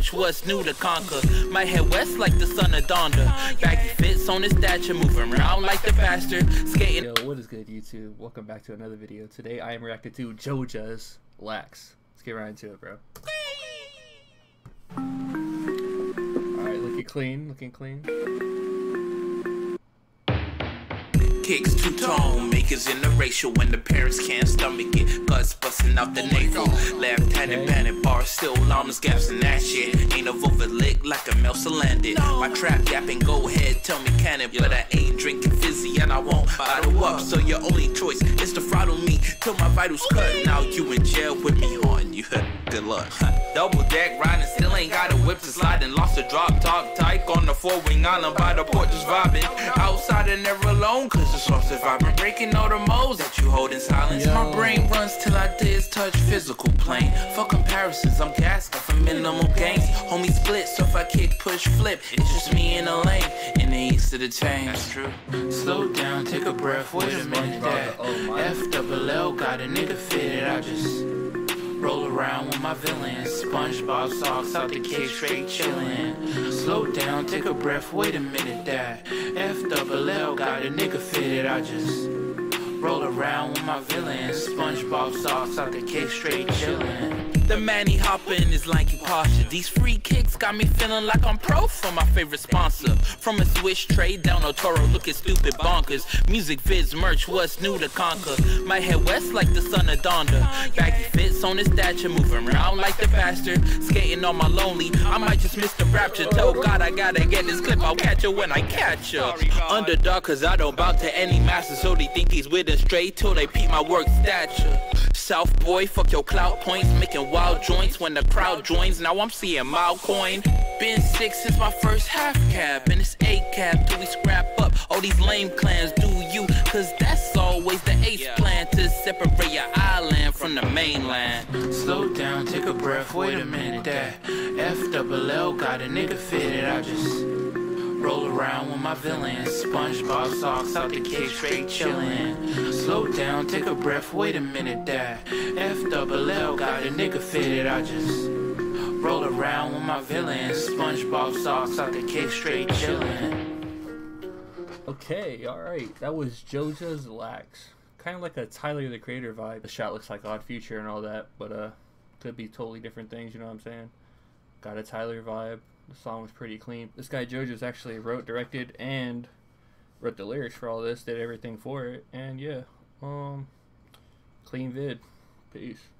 merch, what's new to conquer? My head west like the son of Donda. Baggy fits on his stature, moving around like the bastard. Skating. Yo, what is good, YouTube? Welcome back to another video. Today I am reacting to JoeJas Lax. Let's get right into it, bro. Alright, looking clean, looking clean. Kicks, two tone makers in the racial when the parents can't stomach it. Guts busting out the navel. Left handed bandit bars still llamas gaps in that shit. Ain't a vover lick like a Melsa landed. My trap yapping, go ahead, tell me can it. But I ain't drinking fizzy and I won't bottle up. So your only choice is to throttle me till my vitals cut. Now you in jail with me haunting you. Good luck. Double deck riding, still ain't got a whip to slide and lost a drop top tyke on the four wing island by the port just vibing. Outside and never alone, cause the source if I've breaking all the modes that you hold in silence. Yo. My brain runs till I did touch physical plane. For comparisons, I'm gassed for minimal gains. Homie split, so if I kick, push, flip, it's just me in a lane. In the. That's true. Slow down, take a breath, wait a minute. That F double L got a nigga fitted. I just. Roll around with my villains. SpongeBob socks out the cage, straight chillin'. Slow down, take a breath, wait a minute. That F double L got a nigga fitted. I just around with my villains. SpongeBob socks out the cage, straight chillin'. The Manny hopping is lanky posture. These free kicks got me feeling like I'm pro for my favorite sponsor. From a Swish trade down a Toro looking stupid bonkers. Music vids merch, what's new to conquer? My head west like the son of Donda. Baggy fits on his stature, moving around like the bastard. Skating on my lonely, I might just miss the rapture. Tell God I gotta get this clip, I'll catch her when I catch her. Underdog, cause I don't bow to any master, so they think he's with us straight till they peep my work stature. South boy, fuck your clout points, making wild joints when the crowd joins. Now I'm seeing mild coin. Been six since my first half cap, and it's eight cap till we scrap up. All these lame clans do you, cause that's always the ace mainland. Slow down, take a breath, wait a minute. That F double L got a nigga fitted. I just roll around with my villains. SpongeBob socks out the cage, straight chillin'. Slow down, take a breath, wait a minute. That F double L got a nigga fitted. I just roll around with my villains. SpongeBob socks out the cage, straight chillin'. Okay, alright. That was JoeJas Lax. Kind of like a Tyler the Creator vibe. The shot looks like Odd Future and all that, but uh, could be totally different things, you know what I'm saying? Got a Tyler vibe. The song was pretty clean. This guy JoeJas actually wrote, directed, and wrote the lyrics for all this, did everything for it, and yeah, um, clean vid. Peace.